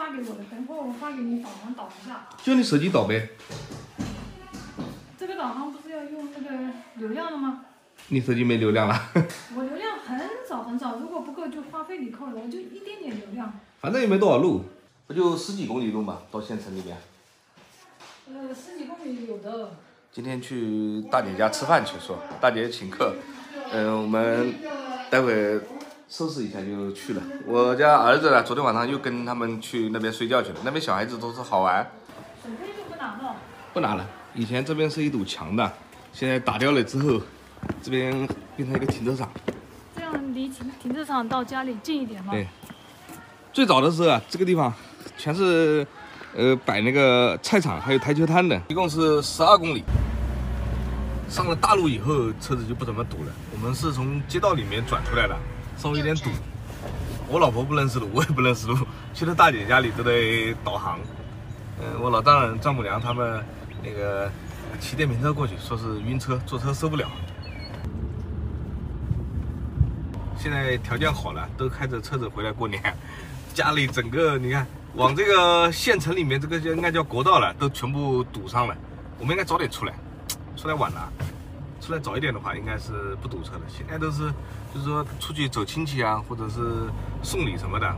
发给我的，等会儿我发给你导航导一下。就你手机导呗，这个导航不是要用那个流量的吗？你手机没流量了，我流量很少很少，如果不够就话费里扣了，我就一点点流量。反正也没多少路，不就十几公里路嘛，到县城里面。呃，十几公里有的。今天去大姐家吃饭去，说大姐请客，嗯、我们待会收拾一下就去了。我家儿子呢，昨天晚上又跟他们去那边睡觉去了，那边小孩子都是好玩，水杯就不拿了。不拿了。以前这边是一堵墙的，现在打掉了之后，这边变成一个停车场。这样离停停车场到家里近一点嘛。对最早的时候啊，这个地方全是呃摆那个菜场，还有台球摊的，一共是十二公里。上了大路以后，车子就不怎么堵了。我们是从街道里面转出来的，稍微有点堵。我老婆不认识路，我也不认识路，去了大姐家里都得导航。嗯，我老丈人、丈母娘他们那个骑电瓶车过去，说是晕车，坐车受不了。现在条件好了，都开着车子回来过年，家里整个你看往这个县城里面这个就应该叫国道了，都全部堵上了。我们应该早点出来，出来晚了，出来早一点的话应该是不堵车的。现在都是就是说出去走亲戚啊，或者是送礼什么的，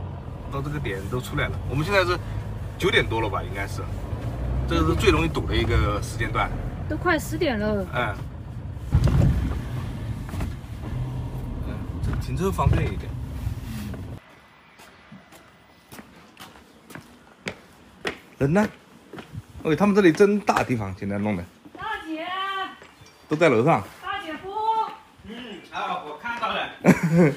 到这个点都出来了。我们现在是九点多了吧，应该是，这个是最容易堵的一个时间段。都快十点了。嗯，嗯，这个停车方便一点。人呢？哎，他们这里真大地方，现在弄的都在楼上。大姐夫，嗯，啊，我看到了，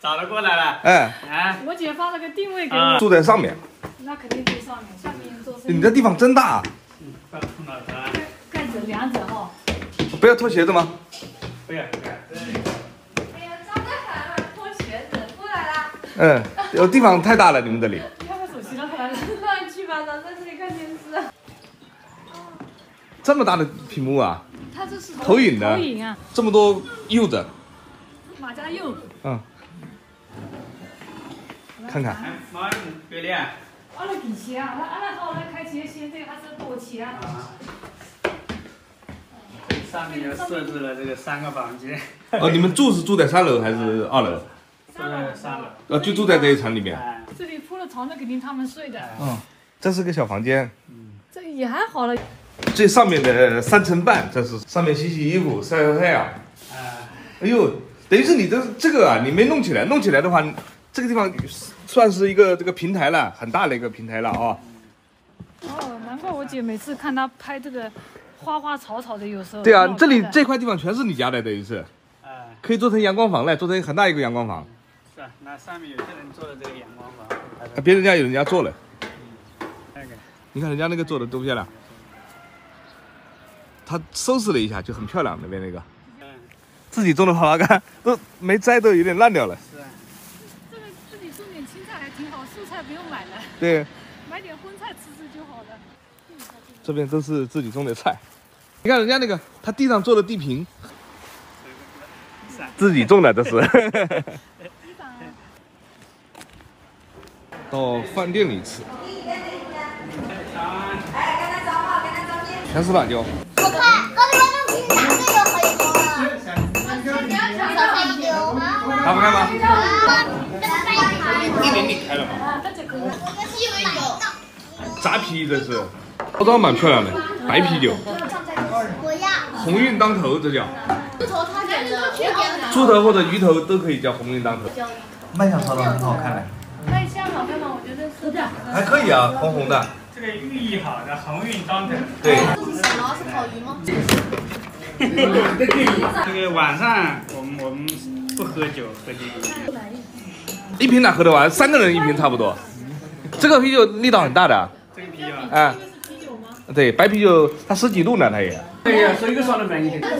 找了过来了。哎，哎，我姐发了个定位给啊我，住在上面。那肯定住上面，下面做生意。你这地方真大，嗯，不要碰到它，盖子两者哈。不要脱鞋子吗？不要不要，这里哎呀，张在海那脱鞋子过来啦！嗯，有地方太大了，你们这里。你看看手机了，来了。乱七八糟，在这里看电视。这么大的屏幕啊，它这是投影的投影啊，这么多柚子，马家柚。嗯，看看。哎，妈，别练阿拉底钱啊，阿拉好来开钱，现在还是多钱啊。啊。上面又设置了这个三个房间，哦，你们住是住在三楼还是二楼？住在三楼。呃，就住在这一层里面。哎，这里铺了床，那肯定他们睡的。嗯，这是个小房间，这也还好了，最上面的三层半，这是上面洗洗衣服、晒晒太阳。哎，哎呦，等于是你的这个啊，你没弄起来，弄起来的话，这个地方算是一个这个平台了，很大的一个平台了啊。哦，难怪我姐每次看她拍这个花花草草的，有时候对啊这里这块地方全是你家的，等于是哎，可以做成阳光房了，做成很大一个阳光房。是啊，那上面有些人做的这个阳光房，啊别人家有人家做了，那个，你看人家那个做的多漂亮。他收拾了一下，就很漂亮，那边那个嗯，自己种的耙耙干都没摘，都有点烂掉了。是啊，这个自己种点青菜还挺好，素菜不用买了，对，买点荤菜吃吃就好了。这边都是自己种的菜。你看人家那个，他地上做的地坪，自己种的，这是。到饭店里吃，哎，跟他找话，跟他找见。全是辣椒。牛吗？打不开吗？一点点开了嘛。啊，那这个我以为有，扎啤这是，包装蛮漂亮的，白啤酒，我要鸿运当头，这叫猪头，他选的我点的，猪头或者鱼头都可以叫鸿运当头。卖相烧的很好看的，卖相好看吗？我觉得是这样。还可以啊，红红的。这个寓意好的鸿运当头。对，这是什么？是烤鱼吗？这个晚上我们我们不喝酒，喝这个。一瓶哪喝得完？三个人一瓶差不多。这个啤酒力道很大的，这个啤酒，啊，这是啤酒吗？对，白啤酒它十几度呢，它也。这个水果烧的便宜点。人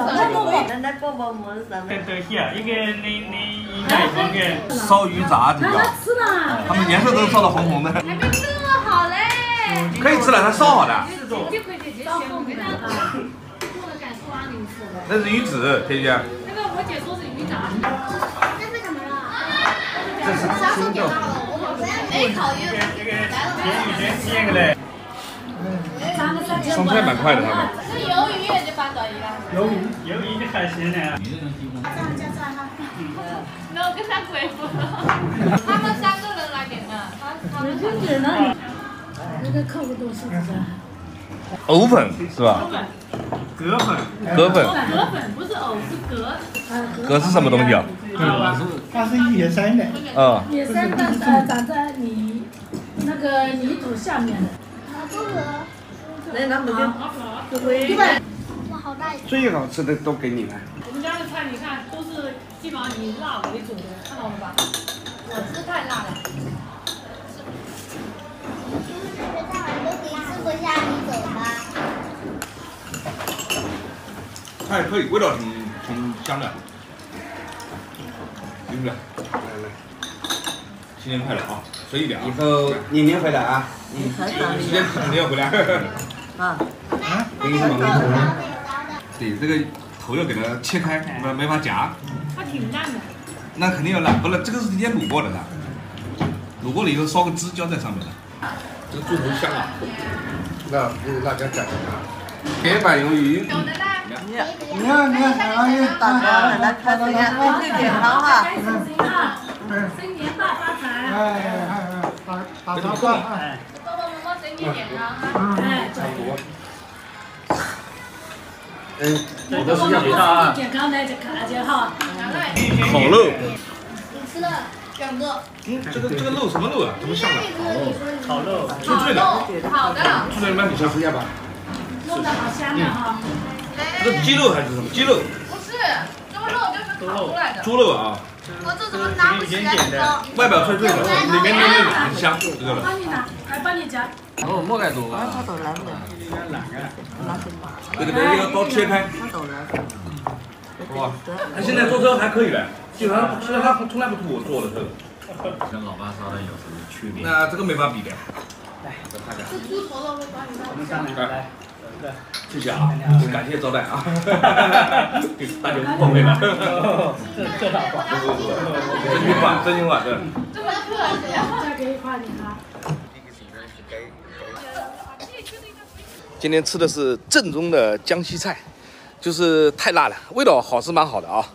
家宝宝们什么？对对些，一个那那一。烧鱼杂这叫，吃了，他们颜色都烧的红红的，还没这么好嘞。可以吃了，它烧好的。那是鱼子，姐姐。那个我姐说是这是菜蛮快的，他们。是鱿鱼就八爪鱼啦。鱿鱼鱿鱼就海鲜呢。然后跟他鬼不？他们三个人来点的，他他们三个。那个客户都是这个。藕粉是吧？葛粉，葛粉，葛粉不是藕，是葛。葛是什么东西啊？它是野生的。嗯，野生的呃长在泥那个泥土下面的。哇，好大一个！最好吃的都给你们。我们家的菜你看都是基本上以辣为主的，看到了吧？我吃太辣了。学长都可以吃不下，你走吧。还可以，味道挺挺香的，行不行？来来，新年快乐啊！随意点啊以，后年年回来啊。时间肯定要回来。啊，给你什么？对，这个头要给它切开，没没法夹，它挺烂的。那肯定要烂，不是这个是提前卤过的的，卤过了以后烧个汁浇在上面的。这个猪头香啊！那给大家讲一下，铁板鱿鱼，你你看你看，阿姨大家来开心，身体健康哈。开心心啊！新年大发财！哎打打打饭。哎，爸爸妈妈身体健康啊！哎，嗯，我都是要身体健康的就看就好。拿来，烤肉。你吃了两个，嗯，这个这个肉什么肉啊？怎么香的？烤肉。脆脆的，好的。脆脆的蛮挺香。吃下吧。弄得好香的哈！这是鸡肉还是什么？鸡肉？不是，猪肉就是烤出来的。猪肉啊，我这怎么拿不起来？你说。外表脆脆的，里面嫩嫩的，很香。这个帮你拿，来帮你夹。哦，莫盖多他都来不了，拿什么？这个等一个刀切开，他都来。哇，他现在做车还可以嘞，基本上现在他从来不吐我做的车。跟老爸烧的有什么区别？那这个没法比的。是猪头肉会帮你我们上来来。谢谢啊，感谢招待啊，给大家误会了。这这大话。不不不，真心话，真心话，对。这么客气啊！再给你夸你哈。今天吃的是正宗的江西菜，就是太辣了，味道好是蛮好的啊。